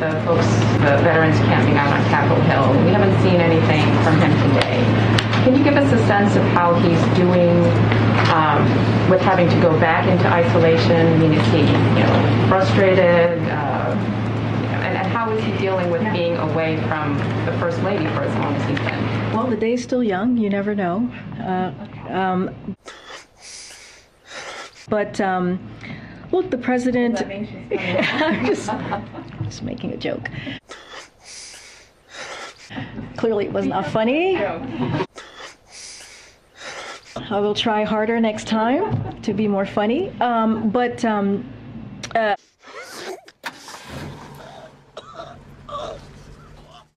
the folks, the veterans camping out on Capitol Hill. We haven't seen anything from him today. Can you give us a sense of how he's doing um, with having to go back into isolation? I mean, is he, you know, frustrated? Uh, and, and how is he dealing with being away from the First Lady for as long as he's been? Well, the day's still young. You never know. Uh, um, but um, look, the president. I'm just making a joke. Clearly, it was not funny. I will try harder next time to be more funny. Um, but um, uh,